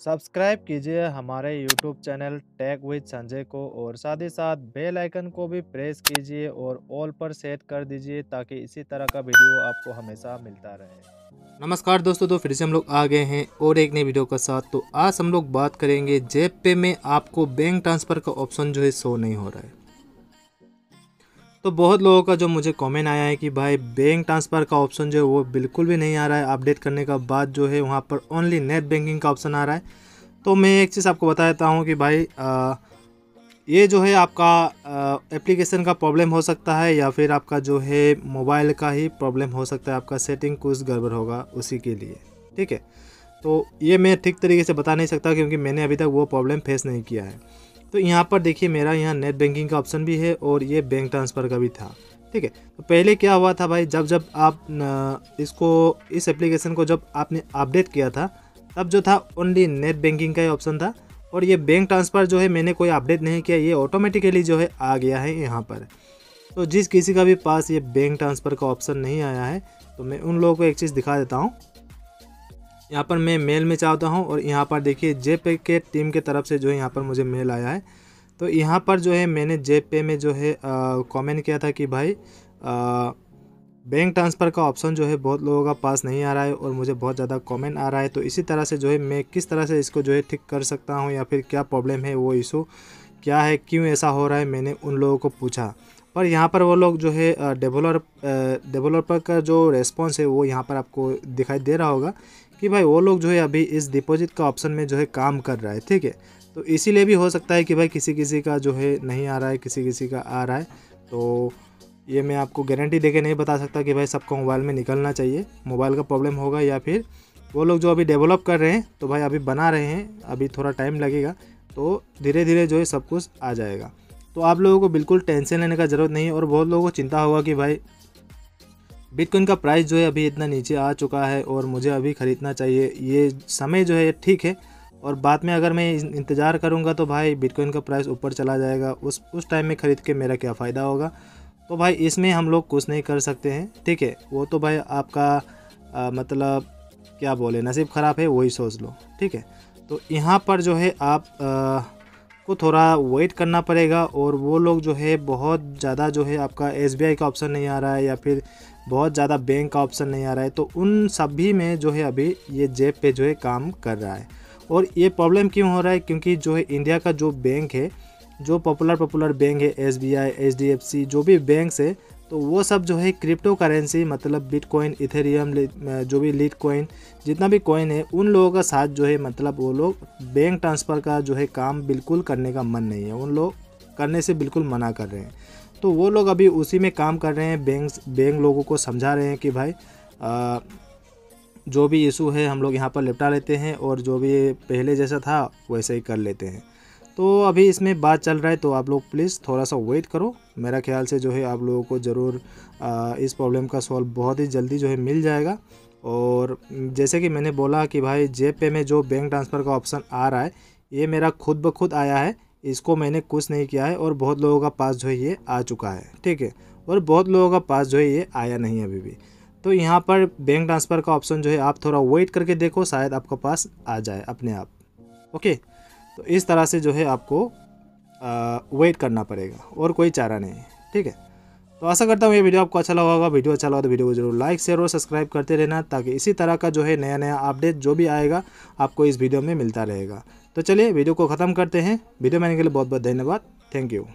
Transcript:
Subscribe कीजिए हमारे YouTube channel tag with Sanjay को और साथ ही साथ बेल आइकन को भी प्रेस कीजिए और ऑल पर सेट कर दीजिए ताकि इसी तरह का वीडियो आपको हमेशा मिलता रहे। नमस्कार दोस्तों तो फिर से हम लोग आ गए हैं और एक नई वीडियो के साथ। तो आज हम लोग बात करेंगे जेब पे में आपको बैंक ट्रांसफ़र का ऑप्शन जो है शो नहीं हो रहा है। तो बहुत लोगों का जो मुझे कमेंट आया है कि भाई बैंक ट्रांसफ़र का ऑप्शन जो है वो बिल्कुल भी नहीं आ रहा है। अपडेट करने का बाद जो है वहाँ पर ओनली नेट बैंकिंग का ऑप्शन आ रहा है। तो मैं एक चीज़ आपको बता देता हूँ कि भाई आ, ये जो है आपका एप्लीकेशन का प्रॉब्लम हो सकता है या फिर आपका जो है मोबाइल का ही प्रॉब्लम हो सकता है। आपका सेटिंग कुछ गड़बड़ होगा उसी के लिए। ठीक है? तो ये मैं ठीक तरीके से बता नहीं सकता क्योंकि मैंने अभी तक वो प्रॉब्लम फेस नहीं किया है। तो यहाँ पर देखिए मेरा यहाँ नेट बैंकिंग का ऑप्शन भी है और ये बैंक ट्रांसफ़र का भी था। ठीक है? तो पहले क्या हुआ था भाई? जब जब आप इसको, इस एप्लीकेशन को जब आपने अपडेट किया था, तब जो था ओनली नेट बैंकिंग का ही ऑप्शन था और ये बैंक ट्रांसफ़र जो है मैंने कोई अपडेट नहीं किया, ये ऑटोमेटिकली जो है आ गया है यहाँ पर। तो जिस किसी का भी पास ये बैंक ट्रांसफ़र का ऑप्शन नहीं आया है तो मैं उन लोगों को एक चीज़ दिखा देता हूँ। यहाँ पर मैं मेल में चाहता हूँ और यहाँ पर देखिए जे पे के टीम के तरफ़ से जो है यहाँ पर मुझे मेल आया है। तो यहाँ पर जो है मैंने जे पे में जो है कमेंट किया था कि भाई बैंक ट्रांसफ़र का ऑप्शन जो है बहुत लोगों का पास नहीं आ रहा है और मुझे बहुत ज़्यादा कमेंट आ रहा है। तो इसी तरह से जो है मैं किस तरह से इसको जो है ठीक कर सकता हूँ या फिर क्या प्रॉब्लम है वो इशू क्या है, क्यों ऐसा हो रहा है मैंने उन लोगों को पूछा। पर यहाँ पर वो लोग जो है डेवलपर डेवलपर का जो रेस्पॉन्स है, वो यहाँ पर आपको दिखाई दे रहा होगा कि भाई वो लोग जो है अभी इस डिपॉजिट का ऑप्शन में जो है काम कर रहा है, ठीक है? तो इसीलिए भी हो सकता है कि भाई किसी किसी का जो है नहीं आ रहा है किसी किसी का आ रहा है। तो ये मैं आपको गारंटी दे के नहीं बता सकता कि भाई सबको मोबाइल में निकलना चाहिए। मोबाइल का प्रॉब्लम होगा या फिर वो लोग जो अभी डेवलप कर रहे हैं तो भाई अभी बना रहे हैं, अभी थोड़ा टाइम लगेगा तो धीरे धीरे जो है सब कुछ आ जाएगा। तो आप लोगों को बिल्कुल टेंशन लेने का ज़रूरत नहीं है और बहुत लोगों को चिंता होगा कि भाई बिटकॉइन का प्राइस जो है अभी इतना नीचे आ चुका है और मुझे अभी ख़रीदना चाहिए। ये समय जो है ठीक है और बाद में अगर मैं इंतज़ार करूँगा तो भाई बिटकॉइन का प्राइस ऊपर चला जाएगा। उस उस टाइम में ख़रीद के मेरा क्या फ़ायदा होगा? तो भाई इसमें हम लोग कुछ नहीं कर सकते हैं ठीक है? वो तो भाई आपका आ, मतलब क्या बोले नसीब ख़राब है वही सोच लो ठीक है? तो यहाँ पर जो है आप आ, को थोड़ा वेट करना पड़ेगा और वो लोग जो है बहुत ज़्यादा जो है आपका एसबीआई का ऑप्शन नहीं आ रहा है या फिर बहुत ज़्यादा बैंक का ऑप्शन नहीं आ रहा है तो उन सभी में जो है अभी ये जेब पे जो है काम कर रहा है। और ये प्रॉब्लम क्यों हो रहा है? क्योंकि जो है इंडिया का जो बैंक है, जो popular popular bank S B I H D F C सी जो भी बैंक है तो वो सब जो है क्रिप्टो करेंसी मतलब बिटकॉइन इथेरियम जो भी लिट कॉइन जितना भी कॉइन है उन लोगों का साथ जो है मतलब वो लोग बैंक ट्रांसफ़र का जो है काम बिल्कुल करने का मन नहीं है। उन लोग करने से बिल्कुल मना कर रहे हैं। तो वो लोग अभी उसी में काम कर रहे हैं बैंक बैंक लोगों को समझा रहे हैं कि भाई आ, जो भी इशू है हम लोग यहाँ पर निपटा लेते हैं और जो भी पहले जैसा था वैसे ही कर लेते हैं। तो अभी इसमें बात चल रहा है तो आप लोग प्लीज़ थोड़ा सा वेट करो। मेरा ख्याल से जो है आप लोगों को ज़रूर इस प्रॉब्लम का सॉल्व बहुत ही जल्दी जो है मिल जाएगा। और जैसे कि मैंने बोला कि भाई, जेब पे में जो बैंक ट्रांसफ़र का ऑप्शन आ रहा है, ये मेरा खुद ब खुद आया है। इसको मैंने कुछ नहीं किया है और बहुत लोगों का पास जो है ये आ चुका है, ठीक है? और बहुत लोगों का पास जो है ये आया नहीं अभी भी। तो यहाँ पर बैंक ट्रांसफ़र का ऑप्शन जो है आप थोड़ा वेट करके देखो, शायद आपका पास आ जाए अपने आप। ओके तो इस तरह से जो है आपको वेट करना पड़ेगा और कोई चारा नहीं ठीक है? तो आशा करता हूँ ये वीडियो आपको अच्छा लगा होगा। वीडियो अच्छा लगा तो वीडियो को ज़रूर लाइक शेयर और सब्सक्राइब करते रहना ताकि इसी तरह का जो है नया नया अपडेट जो भी आएगा, आपको इस वीडियो में मिलता रहेगा। तो चलिए वीडियो को ख़त्म करते हैं। वीडियो बनाने के लिए बहुत बहुत धन्यवाद। Thank you